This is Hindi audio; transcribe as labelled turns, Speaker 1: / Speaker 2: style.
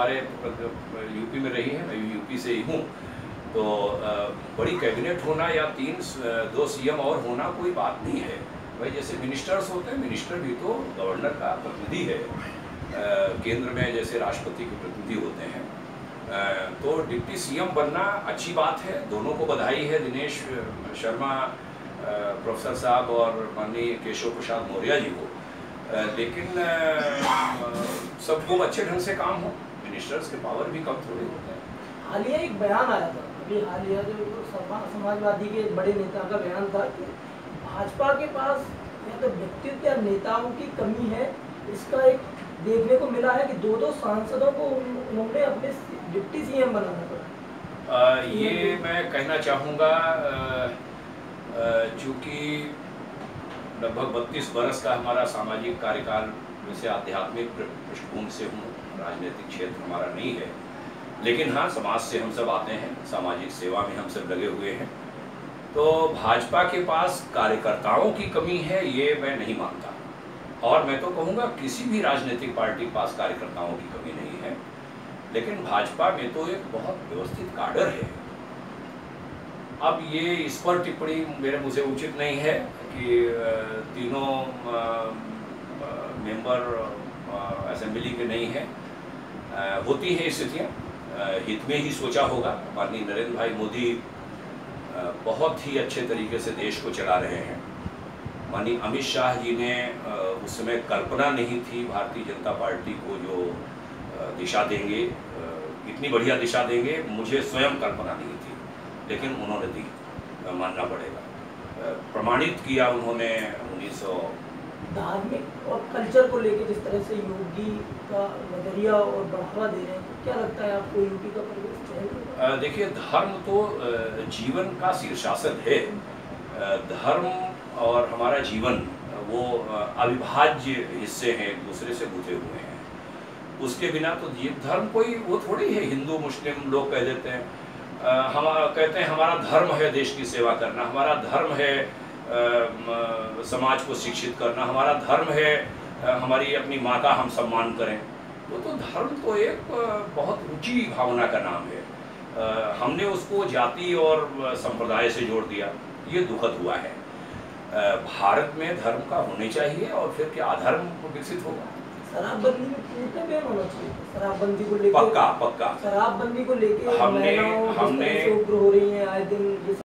Speaker 1: हमारे यूपी में रही है, मैं यूपी से ही हूँ। तो बड़ी कैबिनेट होना या तीन दो सीएम और होना कोई बात नहीं है। भाई, जैसे मिनिस्टर्स होते हैं मिनिस्टर भी तो गवर्नर का प्रतिनिधि है। केंद्र में जैसे राष्ट्रपति के प्रतिनिधि होते हैं। तो डिप्टी सीएम बनना अच्छी बात है, दोनों को बधाई है, दिनेश शर्मा प्रोफेसर साहब और माननीय केशव प्रसाद मौर्य जी को। लेकिन सब खूब अच्छे ढंग से काम हो। मिनिस्टर्स के पावर भी कम थोड़े होते हैं।
Speaker 2: हालिया एक बयान आया था। अभी हालिया जो समाजवादी के बड़े नेता का बयान था कि भाजपा के पास या तो व्यक्तित्व या नेताओं की कमी है इसका एक देखने को मिला है कि दो दो सांसदों को उन्होंने अपने डिप्टी सीएम बनाना पड़ा।
Speaker 1: ये मैं कहना चाहूँगा चूँकि लगभग बत्तीस बरस का हमारा सामाजिक कार्यकाल वैसे आध्यात्मिक पृष्ठभूमि से हूँ। राजनीतिक क्षेत्र हमारा नहीं है। लेकिन हाँ समाज से हम सब आते हैं, सामाजिक सेवा में हम सब लगे हुए हैं। तो भाजपा के पास कार्यकर्ताओं की कमी है, ये मैं नहीं मानता। और मैं तो कहूँगा, किसी भी राजनीतिक पार्टी के पास कार्यकर्ताओं की कमी नहीं है। लेकिन भाजपा में तो एक बहुत व्यवस्थित काडर है। अब ये इस पर टिप्पणी मेरे मुझे उचित नहीं है कि तीनों मेंबर असेंबली के नहीं हैं। होती है स्थितियाँ। हित में ही सोचा होगा। माननीय नरेंद्र भाई मोदी बहुत ही अच्छे तरीके से देश को चला रहे हैं। माननीय अमित शाह जी ने उस समय कल्पना नहीं थी भारतीय जनता पार्टी को जो दिशा देंगे। इतनी बढ़िया दिशा देंगे, मुझे स्वयं कल्पना नहीं थी। लेकिन उन्होंने दी मानना पड़ेगा। प्रमाणित किया उन्होंने उन्नीस सौ
Speaker 2: धार्मिक और कल्चर को लेकर जिस तरह से योगी का नज़रिया और बढ़ावा दे रहे हैं तो क्या लगता है आपको यूपी का परिवेश
Speaker 1: देखिए धर्म तो जीवन का शीर्षासन है। धर्म और हमारा जीवन वो अविभाज्य हिस्से हैं एक दूसरे से गुथे हुए हैं। उसके बिना तो धर्म कोई वो थोड़ी है हिंदू मुस्लिम लोग कह देते हैं। हम, कहते हैं, हमारा धर्म है देश की सेवा करना, हमारा धर्म है समाज को शिक्षित करना, हमारा धर्म है हमारी अपनी माँ का हम सम्मान करें। वो तो धर्म तो एक बहुत ऊँची भावना का नाम है। हमने उसको जाति और संप्रदाय से जोड़ दिया। ये दुखद हुआ है। भारत में धर्म का होने चाहिए और फिर क्या अधर्म विकसित होगा?
Speaker 2: शराबबंदी में पूर्ण बैन होना चाहिए। शराबबंदी को लेकर
Speaker 1: पक्का पक्का।
Speaker 2: शराबबंदी को लेकर
Speaker 1: हमने हमने
Speaker 2: हो रही है आए दिन